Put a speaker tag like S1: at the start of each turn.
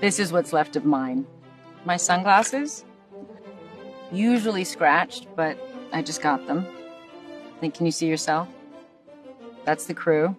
S1: This is what's left of mine. My sunglasses? Usually scratched, but I just got them. Think, can you see yourself? That's the crew.